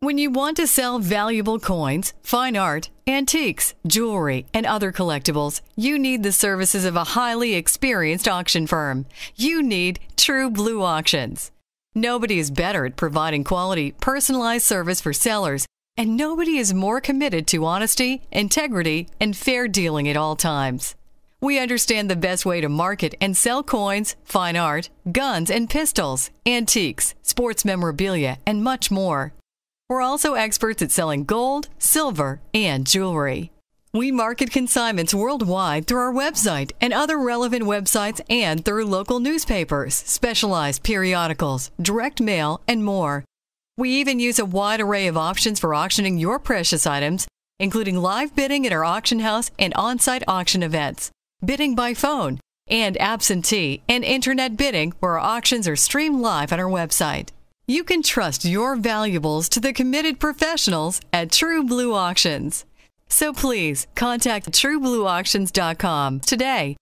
When you want to sell valuable coins, fine art, antiques, jewelry, and other collectibles, you need the services of a highly experienced auction firm. You need True Blue Auctions. Nobody is better at providing quality, personalized service for sellers, and nobody is more committed to honesty, integrity, and fair dealing at all times. We understand the best way to market and sell coins, fine art, guns and pistols, antiques, sports memorabilia, and much more. We're also experts at selling gold, silver, and jewelry. We market consignments worldwide through our website and other relevant websites and through local newspapers, specialized periodicals, direct mail, and more. We even use a wide array of options for auctioning your precious items, including live bidding at our auction house and on site auction events, bidding by phone, and absentee and internet bidding where our auctions are streamed live on our website. You can trust your valuables to the committed professionals at True Blue Auctions. So please contact trueblueauctions.com today